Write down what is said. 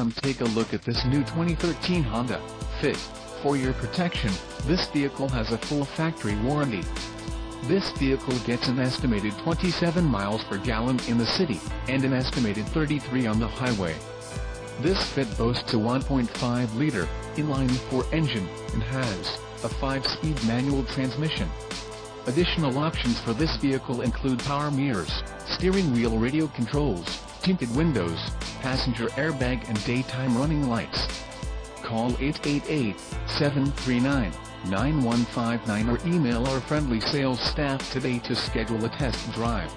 Come take a look at this new 2013 Honda Fit. For your protection, this vehicle has a full factory warranty. This vehicle gets an estimated 27 miles per gallon in the city, and an estimated 33 on the highway. This Fit boasts a 1.5-liter, inline-four engine, and has a 5-speed manual transmission. Additional options for this vehicle include power mirrors, steering wheel radio controls, tinted windows, passenger airbag and daytime running lights. Call 888-739-9159 or email our friendly sales staff today to schedule a test drive.